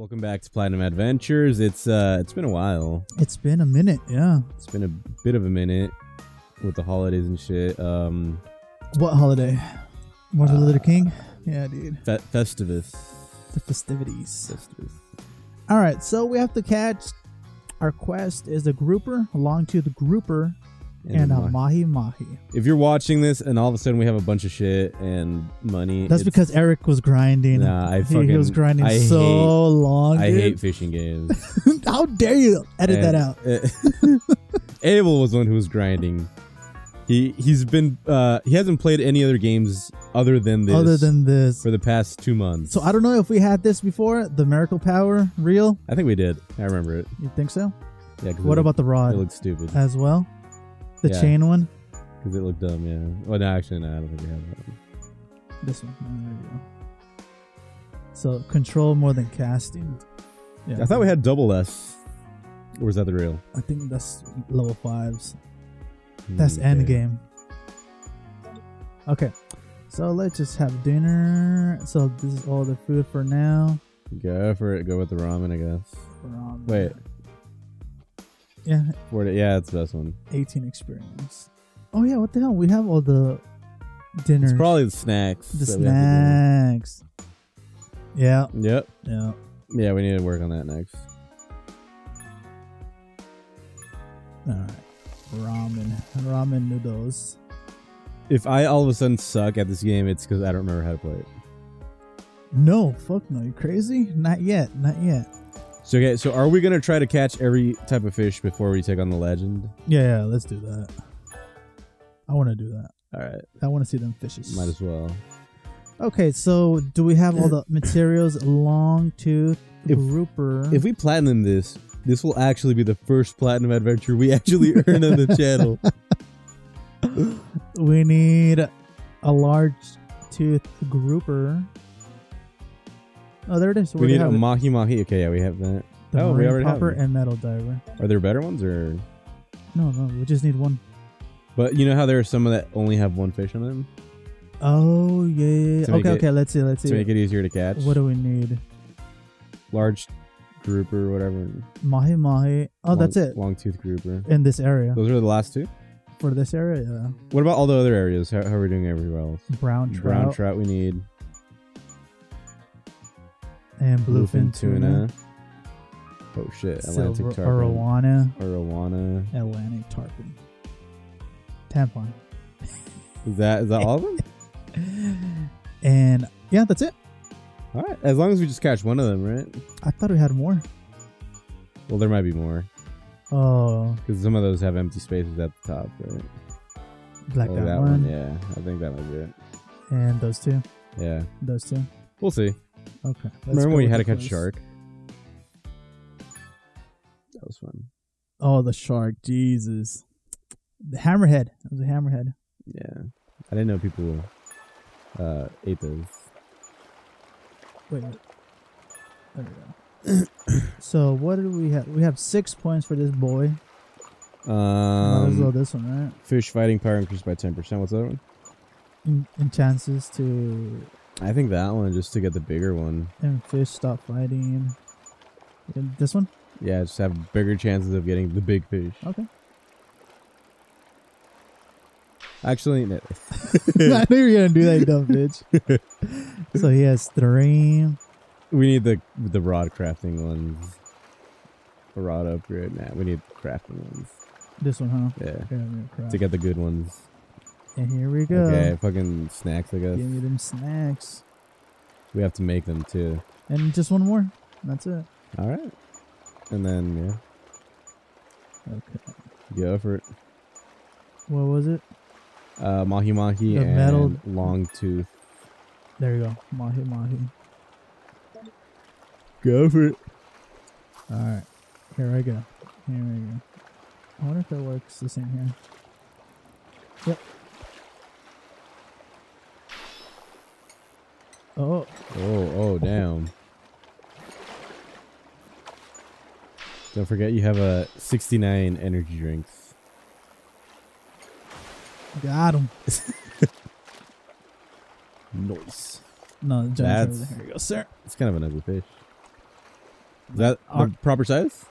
Welcome back to Platinum Adventures. It's uh it's been a while. It's been a minute, yeah. It's been a bit of a minute with the holidays and shit. Um What holiday? Martin Uh, Luther King? Yeah, dude. fe- Festivus. The festivities. Festivus. All right, so we have to catch. Our quest is a grouper, along to the grouper, and, a Mahi. mahi if you're watching this and all of a sudden we have a bunch of shit and money, That's because Eric was grinding. Nah, I fucking he was grinding I so hate, long. I dude. hate fishing games. How dare you edit that out? out. Abel was one who was grinding. He he's been uh he hasn't played any other games other than this Other than this. for the past two months. So I don't know if we had this before. The Miracle Power reel. I think we did. I remember it. You think so? Yeah. What about the rod? It looks stupid as well? The Yeah. chain one. because it looked dumb. Yeah. Well, no, actually, no. I don't think we have that. One. This one. Oh, there you go. So control more than casting. Yeah. I thought we had double S. Or was that the real? I think that's level fives. Mm, that's Okay. end game. Okay. So let's just have dinner. So this is all the food for now. Go for it. Go with the ramen, I guess. Ramen. Wait. Yeah, Forty. Yeah, it's the best one. 18 experience. Oh yeah, what the hell? We have all the dinners. It's probably the snacks. the that we have to snacks. Yeah, do. Yep. yeah. Yeah, we need to work on that next. All right. Ramen, ramen noodles. If I all of a sudden suck at this game, it's because I don't remember how to play it. No, fuck no. You crazy? Not yet. Not yet. So okay, so are we gonna try to catch every type of fish before we take on the legend? Yeah, yeah. Let's do that. I want to do that. All right, I want to see them fishes. might as well. Okay, so do we have all the materials? Long tooth If- grouper. If we platinum this, this will actually be the first platinum adventure we actually earn on the channel. we need a large tooth grouper. Oh, there it is. we need a it. mahi mahi. Okay, yeah, we have that. the oh, we already have popper it. and metal diver. Are there better ones or? No, no, we just need one. But you know how there are some that only have one fish on them Oh yeah, yeah, Okay, it- okay. Let's see. Let's see. to make it easier to catch. What do we need? Large grouper, whatever. Mahi mahi. Oh, that's it. Long tooth grouper. In this area. Those are the last two. For this area, yeah. What about all the other areas? How, how are we doing everywhere else? Brown trout Brown trout we need. And bluefin Bluefin tuna. Oh shit! Atlantic Silver tarpon. arowana. Arowana. Atlantic tarpon. Tampon. Is that is that all of them? And yeah, that's it. All right. As long as we just catch one of them, right? I thought we had more. Well, there might be more Oh, because some of those have empty spaces at the top, right? like Oh, that, one. Yeah, I think that might be it. And those two. Yeah, Those two. we'll see. Okay. let's Remember when you with had to catch a shark? That was fun. Oh, the shark. Jesus. The hammerhead. It was a hammerhead. Yeah, I didn't know people uh, ate those. Wait. There we go. so what do we have? We have six points for this boy. Might as well Um, this one, right? fish fighting power increased by ten percent. What's that one? In, in chances to I think that one just to get the bigger one. and fish stop fighting. And this one? Yeah, just have bigger chances of getting the big fish. Okay. Actually, no. I knew you were gonna do that, dumb bitch. so he has three. we need the the rod crafting ones. A rod upgrade. Nah, we need crafting ones. This one, huh? Yeah, Here, I'm gonna craft. to get the good ones. And here we go. Okay, fucking snacks. I guess Give me them snacks. we have to make them too. And just one more. That's it. All right, and then yeah. Okay. go for it. What was it? Uh, mahi mahi The and metal- long tooth. There you go. Mahi mahi. Go for it. Alright. Here I go. Here we go. I wonder if it works the same here. Yep. Oh, Oh, oh, damn. Don't forget you have a 69 energy drinks. got him. Nice. No, the giant That's-. Here you go, sir. It's kind of an ugly fish. Is that R- the proper size?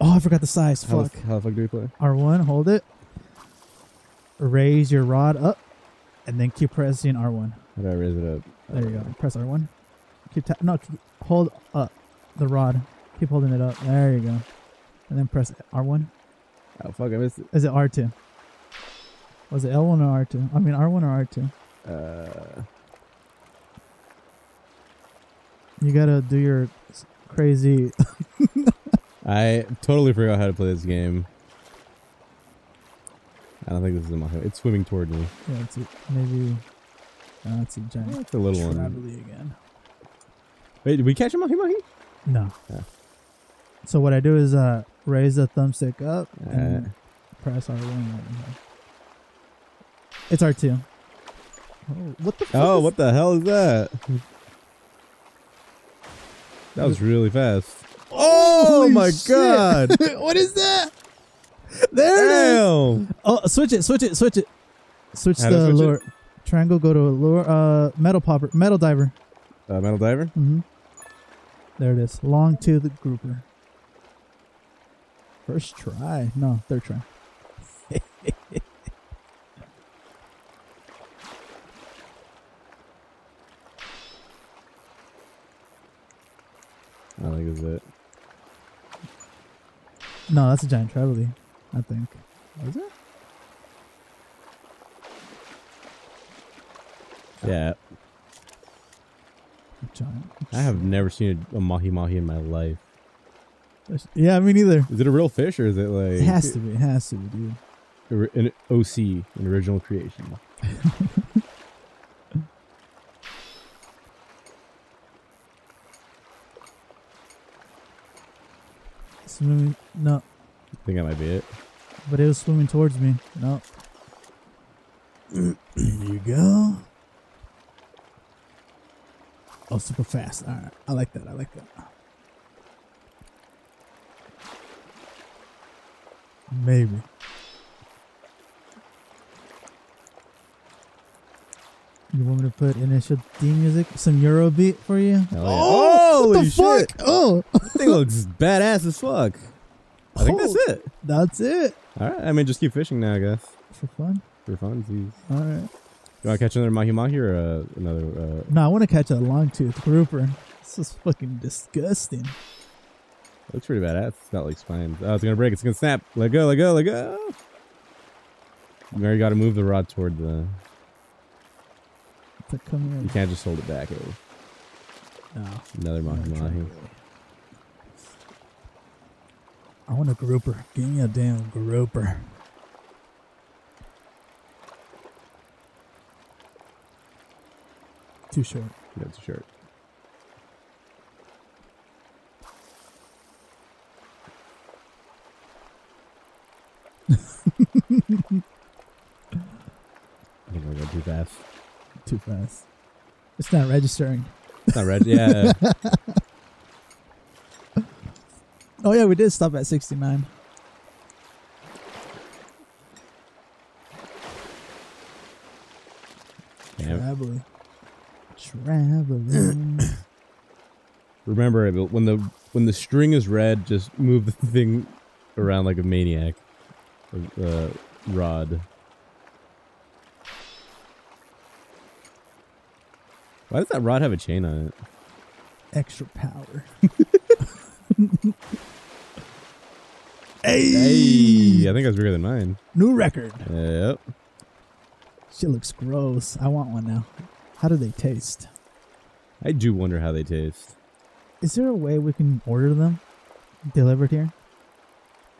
Oh, I forgot the size. How Fuck. the, how the fuck do we play? R1, hold it. Raise your rod up, and then keep pressing R1. How do I raise it up? There you go. Press R1. Keep ta- no, keep, hold up the rod. Keep holding it up. There you go. And then press R1. Oh fuck! I missed it. Is it R2? Was it L1 or R2? I mean R1 or R2. Uh, You gotta do your crazy. I totally forgot how to play this game. I don't think this is a Mahi. It's swimming toward me. yeah, it's maybe. It's a giant. It's a little one. Again. Wait, did we catch a Mahi Mahi? No. Yeah. So what I do is uh raise the thumbstick up and Uh, press R1. It's R2. Oh, what the? Oh, what the hell is that? That was really fast. Oh Holy my shit. god! what is that? There it is. Oh, switch it, switch it, switch it. Switch How the switch it? Triangle, go to lure. Uh, metal popper, metal diver. Uh, metal diver. Mm-hmm. There it is. Long tooth grouper. First try. No, third try. I think it's it. No, that's a giant trevally. I think. Was it? Yeah, Giant. I have never seen a, a mahi mahi in my life. Yeah, me neither. Is it a real fish or is it like It has to be. It has to be, dude. An OC, an original creation? Swimming. No, I think that might be it. but it was swimming towards me. No. there you go. Oh, super fast. All right. I like that. I like that. Maybe. You want me to put initial theme music, some Eurobeat for you? Hell yeah. Oh, oh what Holy the fuck? shit. Oh, That thing looks badass as fuck. I think that's Oh. it. that's it All right. I mean, just keep fishing now, I guess. for fun. For funsies. All right. You want to catch another mahi mahi or uh, another? Uh, No, I want to catch a long tooth grouper. This is fucking disgusting. looks pretty badass. It's got like spines. Oh, it's gonna break. It's gonna snap. Let go. Let go. Let go. You already got to move the rod toward the. To come You can't just hold it back. It'll, No. another mahi mahi. I want a grouper. Give me a damn grouper. Too short. That's a shirt. I think I got too fast. Too fast. It's not registering. It's not red. Yeah. Oh yeah, we did stop at 69. Damn. Traveling. Traveling. Remember, when the when the string is red, just move the thing around like a maniac. Uh, rod. Why does that rod have a chain on it? Extra power. Hey, I think that's bigger than mine. New record. Yep. She looks gross. I want one now. How do they taste? I do wonder how they taste. Is there a way we can order them delivered here?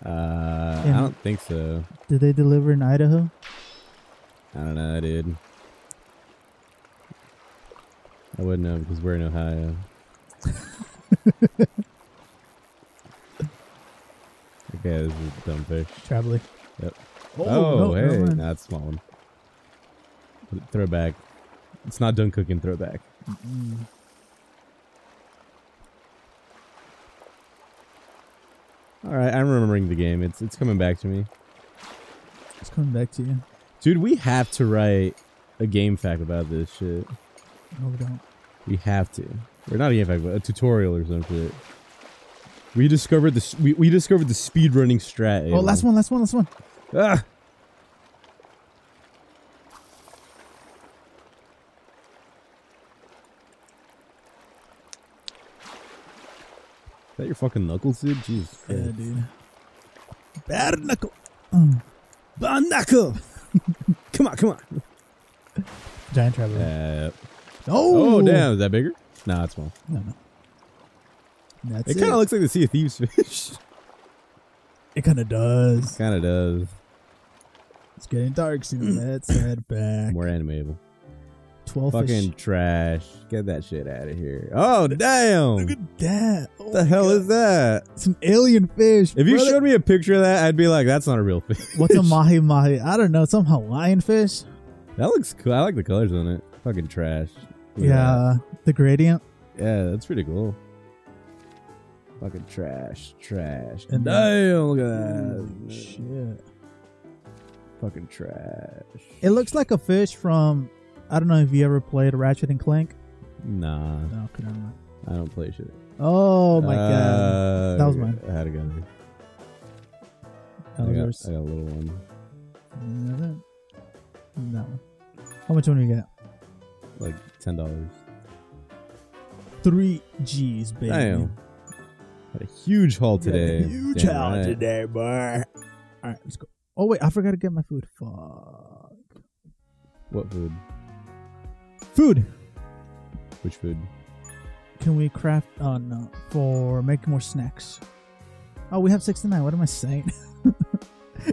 Uh. I don't think so. Do they deliver in Idaho? I don't know, dude. I wouldn't know because we're in Ohio. okay, this is a dumb fish. Traveling. Yep. Oh, Oh, no, hey, nah, it's small one. Put it- Throw back. It's not done cooking. Throw it back. Mm. All right, I'm remembering the game. It's it's coming back to me, It's coming back to you. dude. We have to write a game fact about this shit. No, we don't. We have to. Or not a game fact, but a tutorial or some shit. We discovered the we, we discovered the speed running strat. Oh, last one, last one, last one. Ah! that your fucking knuckles, dude? Jesus. Yeah, dude. Bad knuckle. Mm. Bad knuckle. come on, come on. Giant trevally. Oh. Oh, damn. Is that bigger? Nah, it's small. No, no. That's it. it. kind of looks like the Sea of Thieves fish. It kind of does. Kind of does. It's getting dark soon. Let's head back. More animatable. 12 Fucking trash. Get that shit out of here. Oh, damn. Look at that. Oh the hell God. is that? It's an alien fish. If brother. you showed me a picture of that, I'd be like, that's not a real fish. What's a mahi mahi? I don't know. Some Hawaiian fish. That looks cool. I like the colors on it. Fucking trash. Look yeah. The gradient. Yeah, that's pretty cool. Fucking trash. Trash. And damn. Look at that. Shit. Fucking trash. It looks like a fish from I don't know if you ever played Ratchet and Clank. Nah, No, okay, never mind. I don't play shit. Oh my god, Uh, That was mine. I had a gun. that I was got, yours. I got a little one. And that and that one. How much one do you get? Like ten dollars. Three G's, baby. Damn. Had a huge haul Yeah, today. Huge Damn haul right. today, boy. All right, let's go. Oh wait, I forgot to get my food. Fuck. What food? Food. Which food? Can we craft? Oh no, for make more snacks. Oh, we have sixty nine. What am I saying?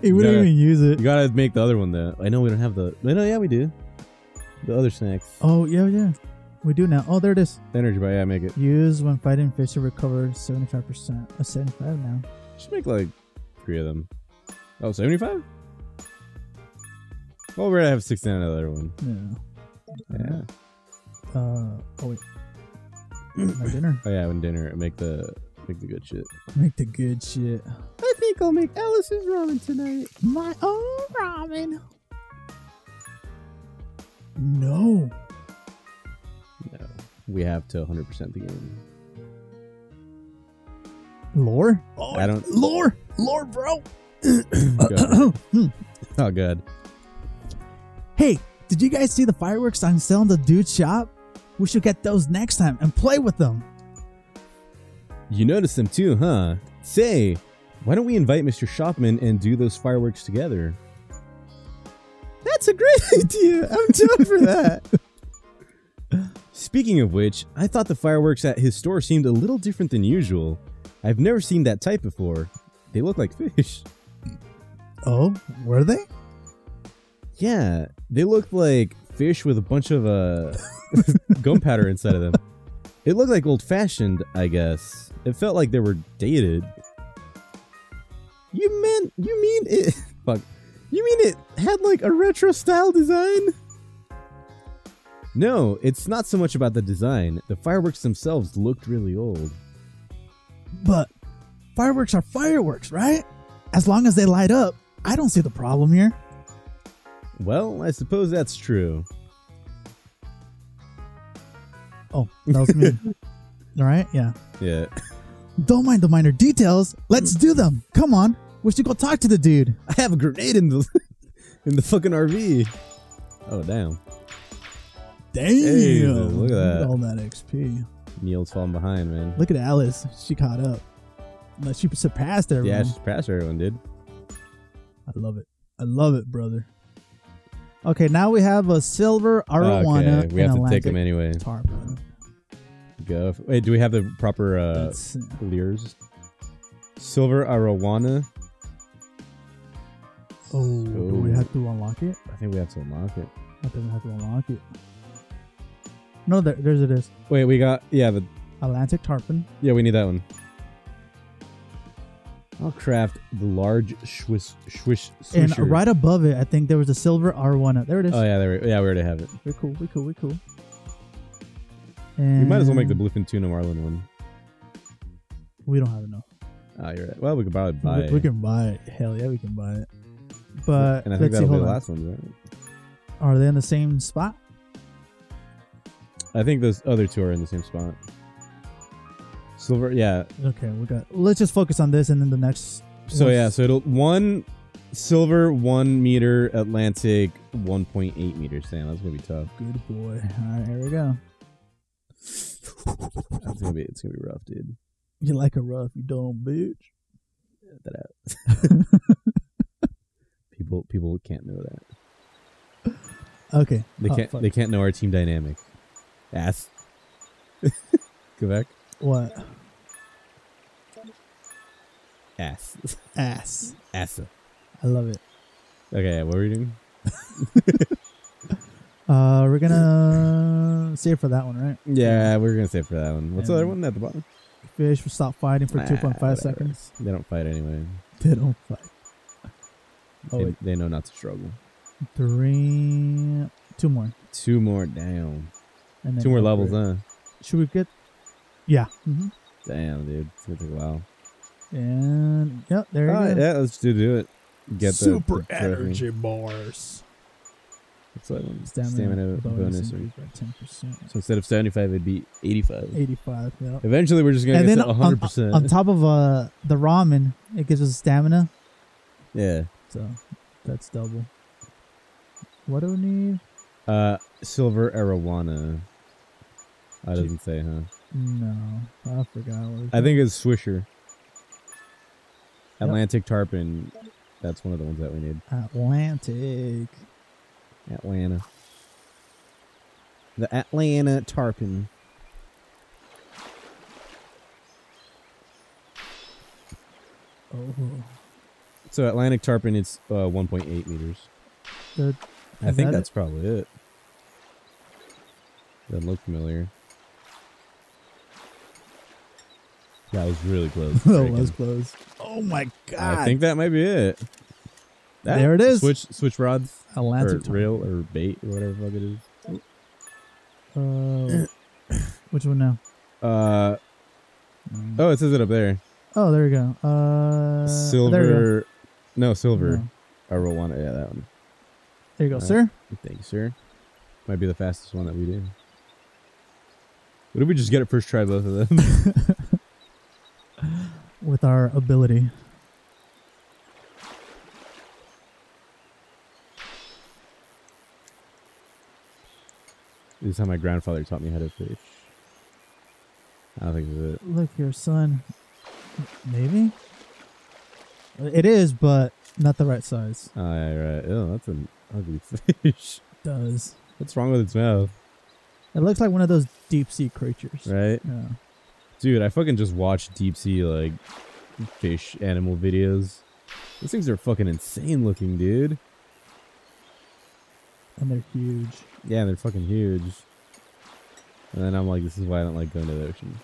hey, we gotta- don't even use it. You gotta make the other one though. I know we don't have the. No, no, yeah, we do. The other snacks. Oh yeah, yeah. We do now. Oh, there it is. Energy bar, yeah, make it. Use when fighting fish to recover seventy five percent. Uh, A seventy five now. Just make like three of them. Oh, 75? Well, we're gonna have 69 of the other one. Yeah. Yeah. Uh. Oh wait. My dinner. Oh yeah, when dinner, make the make the good shit. Make the good shit. I think I'll make Alice's ramen tonight. My own ramen. No. No, we have to 100% the game. Lore? Oh, I don't- Lore. Lore, bro. Go. oh, good. Hey, did you guys see the fireworks on sale in the dude's shop? We should get those next time and play with them. You noticed them too, huh? Say, why don't we invite Mr. Shopman and do those fireworks together? That's a great idea. I'm down for that. Speaking of which, I thought the fireworks at his store seemed a little different than usual. I've never seen that type before. They look like fish. Oh, were they? Yeah, they looked like fish with a bunch of uh, gunpowder inside of them. It looked like old fashioned, I guess. It felt like they were dated. You meant you mean it? Fuck. You mean it had like a retro style design? No, it's not so much about the design. The fireworks themselves looked really old. But fireworks are fireworks, right? As long as they light up, I don't see the problem here. Well, I suppose that's true. Oh, that was me. All right, yeah. Yeah. Don't mind the minor details. Let's do them. Come on. We should go talk to the dude. I have a grenade in the in the fucking RV. Oh damn. Damn. Hey, look at that. all that XP. Neil's falling behind, man. Look at Alice. She caught up. She surpassed everyone. Yeah, she's past everyone, dude. I love it. I love it, brother. Okay, now we have a silver arowana okay, we have to take them anyway. tarpon. Go. Wait, do we have the proper uh, lures? Silver arowana. Oh, do we have to unlock it? I think we have to unlock it. I think we have to unlock it. No, there, there's it is. Wait, we got yeah the Atlantic tarpon. yeah we need that one. I'll craft the large swish swish And right above it, I think there was a silver arowana. Oh, there it is. Oh yeah, there we, yeah we already have it. We're cool. We're cool. We're cool. We might as well make the bluefin tuna marlin one. We don't have enough. Oh, you're right. Well, we could probably buy we, it. we can buy it. Hell yeah, we can buy it. But and I think let's see. that'll be the on. last one, right? Are they in the same spot? I think those other two are in the same spot. Silver, yeah. Okay, we got. Let's just focus on this, and then the next. So yeah, so it'll one silver, one meter, Atlantic, one point eight meters. Damn, that's gonna be tough. Good boy. All right, here we go. That's gonna be it's gonna be rough, dude. You like a rough, you dumb bitch. Get that out. people people can't know that. Okay. They Oh, can't fuck. they can't know our team dynamic. Ass. Go back. What? Ass. Ass. Ass. I love it. Okay, what were we doing? Uh, we're gonna save for that one, right? Yeah, we are gonna save for that one. What's the other one at the bottom? Fish will stop fighting for Ah, 2.5 seconds. They don't fight anyway. They don't fight. Oh, they, they know not to struggle. Three, two more, Two more down. and Two more levels, huh? Should we get? Yeah. hmm Damn, dude. It's gonna take a while. And yep, there you Alright, go. yeah, let's do, do it. Get the Super the trophy. energy bars. What's that one? Stamina, Stamina bonus, bonus. or- by ten percent. so instead of 75, it'd be 85. Eighty-five. Yeah. Eventually, we're just gonna And get then to on, 100%. on top of uh the ramen, it gives us stamina, yeah. so that's double. What do we need? Uh, silver arowana. I doesn't say, huh? No, I forgot. What I think it's Swisher. Atlantic tarpon. That's one of the ones that we need. Atlantic. Atlanta. The Atlanta tarpon. Oh, So Atlantic tarpon, it's uh, 1.8 meters. the, I think that that's probably it. Doesn't look familiar. That was really close. that was close. Oh my god! I think that might be it. That- There it is. Switch switch rods A or reel or bait or whatever the fuck it is. Uh, which one now? Uh oh, it says it up there. Oh, there you go. Uh, you go. silver. No, silver. No. Arowana. Yeah, that one. There you go, Uh, sir. Thank you, sir. Might be the fastest one that we do. What if we just get it first try both of them? With our ability. this is how my grandfather taught me how to fish. I don't think it's it. Look here, son. Maybe. It is, but not the right size. Oh, yeah, right. Oh, that's an ugly fish. does. What's wrong with its mouth? It looks like one of those deep sea creatures. Right? Yeah. Dude, I fucking just watched deep sea, like, fish animal videos. These things are fucking insane looking, dude. And they're huge. Yeah, they're fucking huge. And then I'm like, this is why I don't like going to the ocean.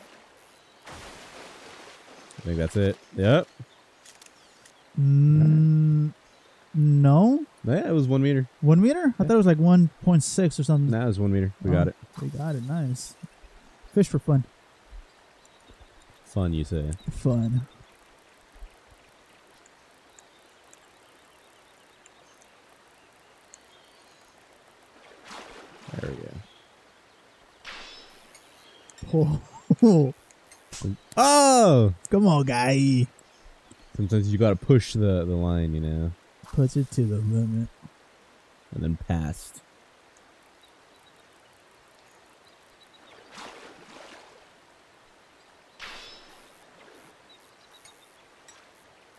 I think that's it. Yep. Mm, no. Yeah, it was one meter. One meter? I thought it was like 1.6 or something. Nah, it was one meter. We Oh. got it. We got it. Nice. Fish for fun. Fun, you say. Fun. There we go. Oh, Oh! come on, guy. Sometimes you gotta push the, the line, you know, Puts it to the limit. and then past.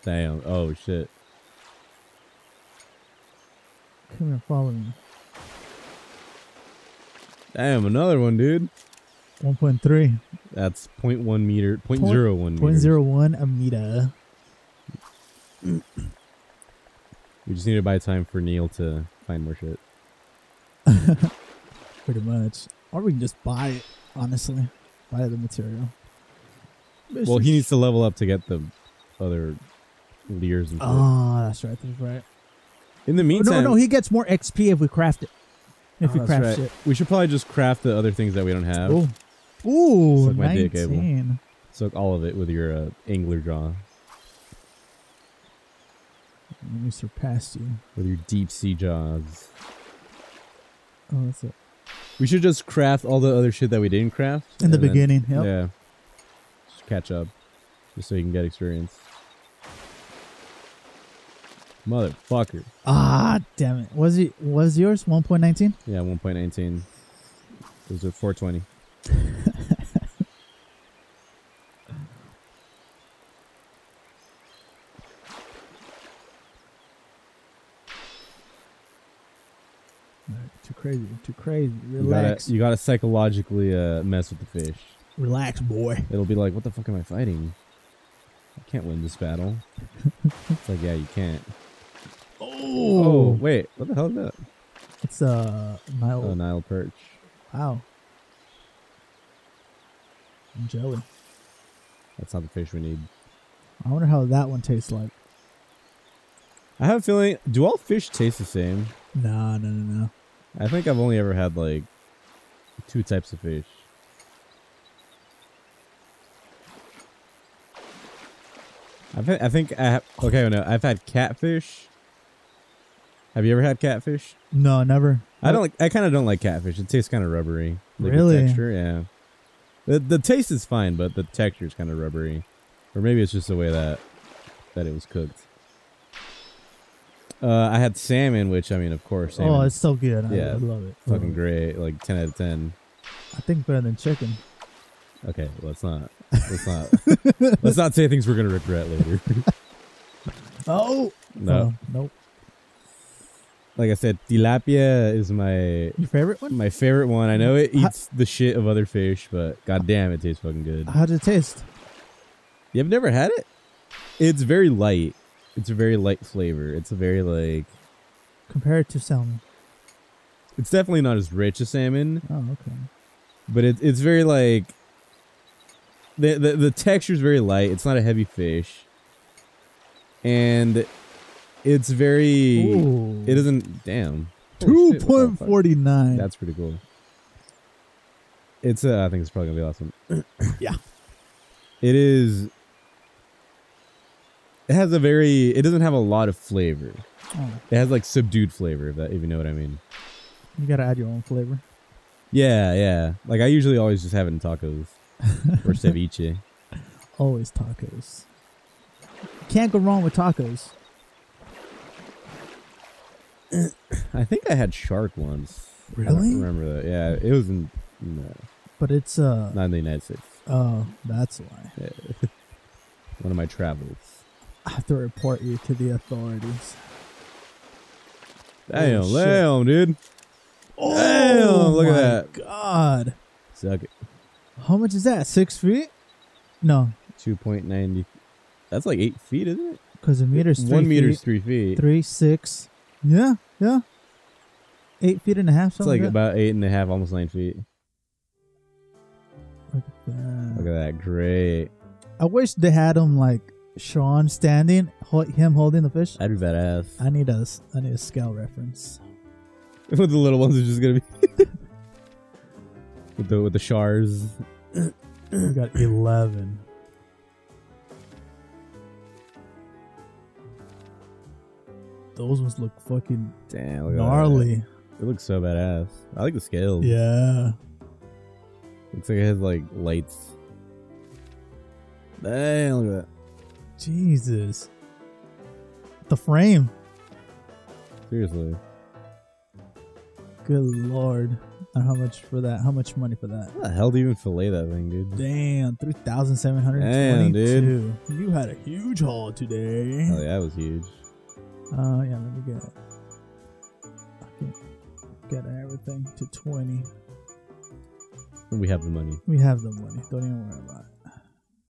Damn. Oh, shit. Come here, follow me. Damn, another one, dude. 1.3. That's 0.1 meter, Point- 0.01 Point meter. zero one a meter. We just need to buy time for Neil to find more shit. Pretty much. Or we can just buy it, honestly. Buy the material. Well, he needs to level up to get the other leers and shit. Oh, that's right. That's right. In the Oh, meantime, no, no, he gets more XP if we craft it. If Oh, we craft right. it. we should probably just craft the other things that we don't have. Ooh. Ooh, Suck my dick, Abel. 19. Soak all of it with your uh, angler jaw, Let me surpass you. with your deep sea jaws. Oh, that's it. We should just craft all the other shit that we didn't craft In the and then- beginning, yep. Yeah. Just catch up, just so you can get experience. Motherfucker. Ah, damn it. Was it was yours 1.19? Yeah, 1.19. Those are 420. Too crazy. Too crazy. You gotta, Relax. you gotta psychologically uh, mess with the fish. Relax, boy. It'll be like, what the fuck am I fighting? I can't win this battle. it's like, yeah, you can't. Oh, wait, what the hell is that? it's uh Nile. Oh, Nile perch. Wow. Jelly. That's not the fish we need. I wonder how that one tastes like. I have a feeling. Do all fish taste the same? Nah, no, no, no. I think I've only ever had like two types of fish. I've had, I think I have, okay no I've had catfish. Have you ever had catfish? No, never. I don't like. I kind of don't like catfish. It tastes kind of rubbery. Like the Really? texture, yeah. The the taste is fine, but the texture is kind of rubbery, or maybe it's just the way that that it was cooked. Uh, I had salmon, which I mean, of course, salmon, Oh, it's so good. I, Yeah. I love it. fucking great. Like ten out of ten. I think better than chicken. Okay, let's not. Let's not. let's not say things we're gonna regret later. Oh no, Oh, nope. Like I said, tilapia is my Your favorite one? my favorite one. I know it How- eats the shit of other fish, but goddamn, it tastes fucking good. How does it taste? You've never had it? It's very light. It's a very light flavor. It's a very like. Compared to salmon. It's definitely not as rich as salmon, Oh, okay. but it, it's very like. The, the the texture is very light. It's not a heavy fish, and it's very. Ooh. It isn't. Damn. Two Holy shit, what the point fuck? forty nine. That's pretty cool. It's. Uh, I think it's probably gonna be awesome. Yeah. It is. It has a very. It doesn't have a lot of flavor. Oh, It has like subdued flavor, if that if you know what I mean. you gotta add your own flavor. Yeah, yeah. Like I usually always just have it in tacos or ceviche. Always tacos. Can't go wrong with tacos. I think I had shark once. I Really? don't remember that. Yeah, it was in no, But it's uh not in the United States. oh, that's why. Yeah. One of my travels. I have to report you to the authorities. Damn, shit. damn, dude. Oh, Damn, look at that. God. Suck it. How much is that? Six feet? No, Two point ninety. That's like eight feet, isn't it? because a meter's three One meter's three feet. Three, six. Yeah, yeah. Eight feet and a half. It's Something like like, about eight and a half, almost nine feet. Look at that. Look at that, great. I wish they had him like Sean standing, ho- him holding the fish. That'd be badass. I need a, s- I need a scale reference. with the little ones are just gonna be with the with the shards. We got eleven. Those ones look fucking Damn, look gnarly. It looks so badass. I like the scales. Yeah. Looks like it has like lights. Damn, look at that. Jesus. The frame. Seriously. Good lord. How much for that? How much money for that? How the hell do you even fillet that thing, dude? Damn, three thousand seven hundred twenty-two. Damn, twenty-two. You had a huge haul today. Hell yeah, that was huge. Uh, yeah. Let me get. Okay, get everything to twenty. We have the money. We have the money. Don't even worry about it.